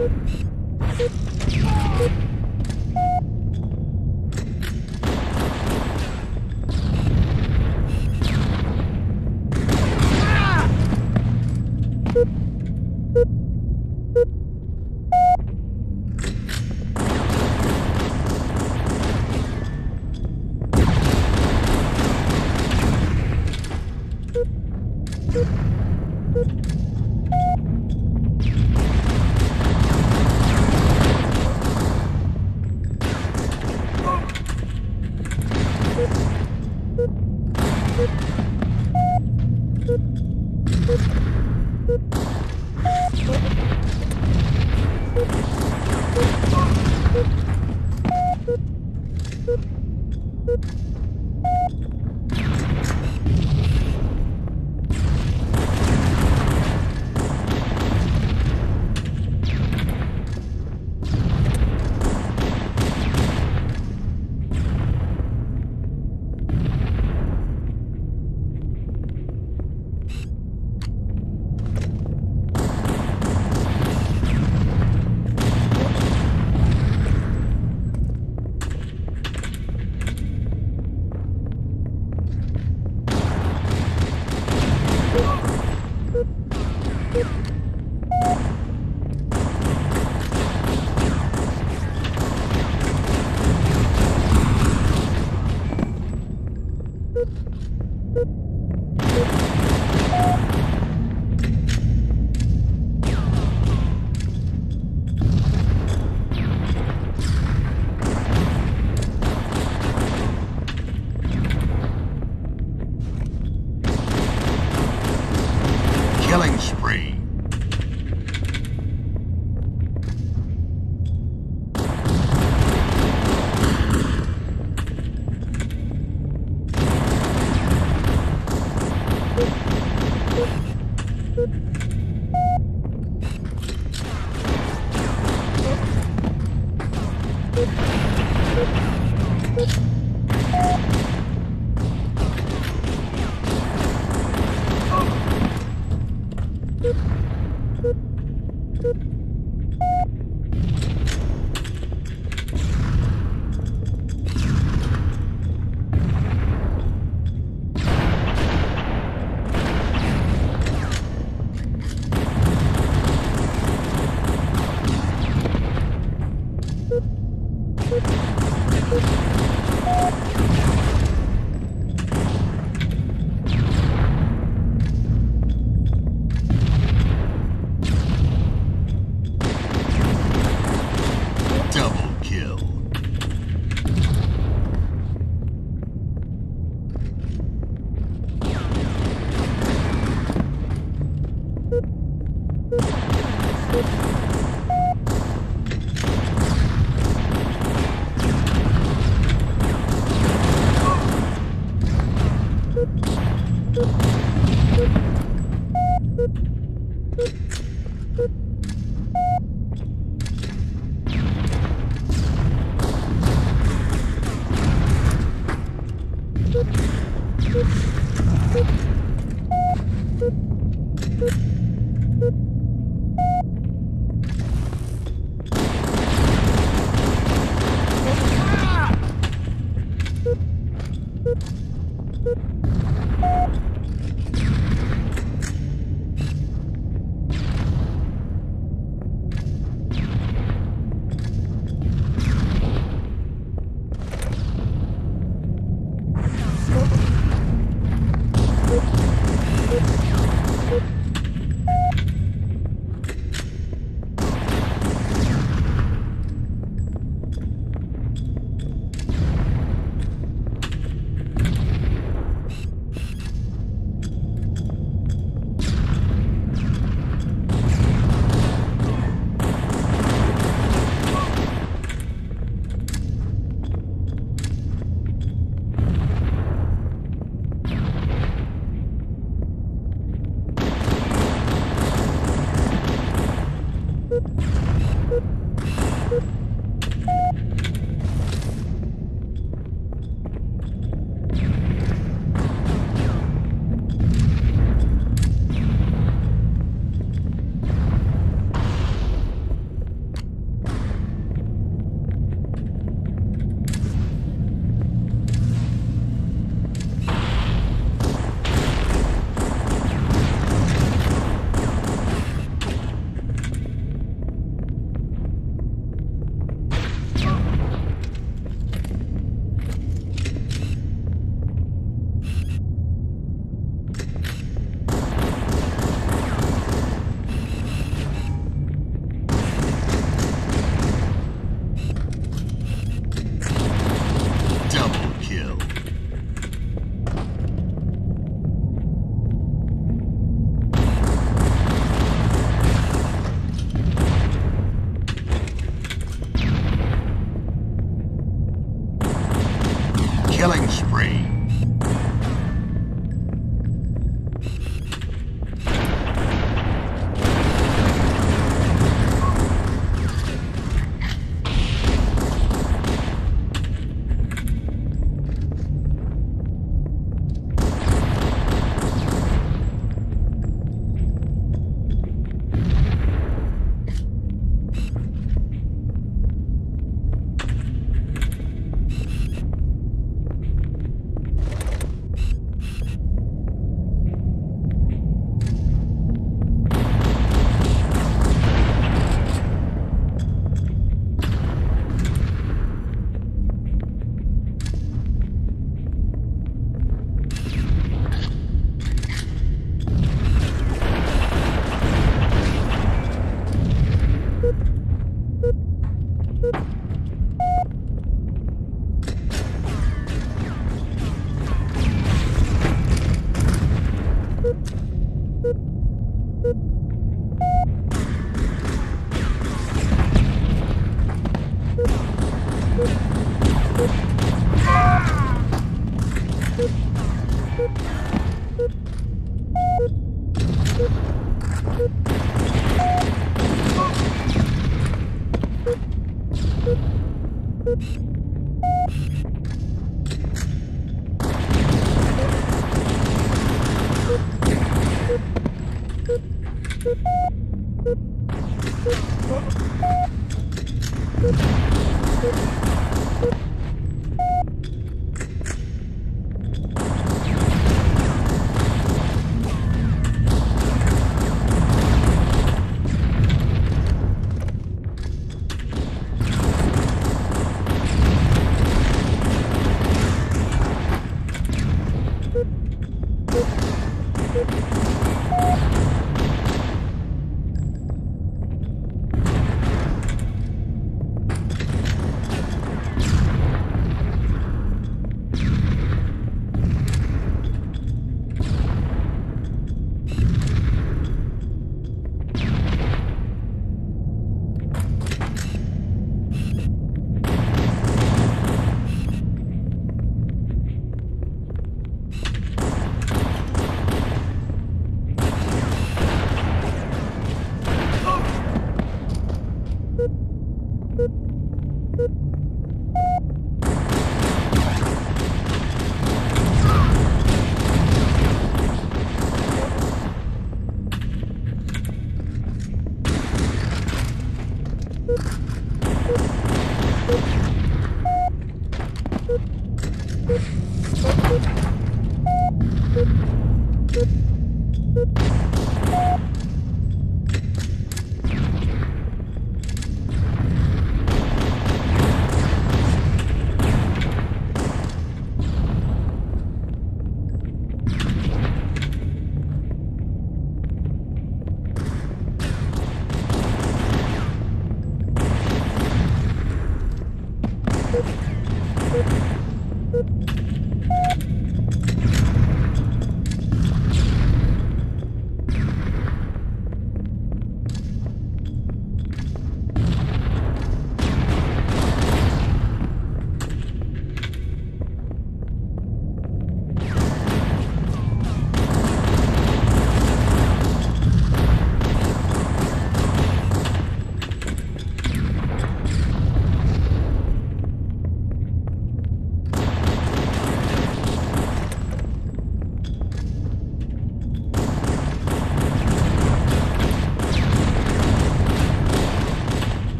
Boop. Boop. Boop. Boop. Boop. Boop. Boop. Boop. Killing spree. Beep, beep, beep.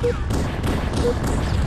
Oops.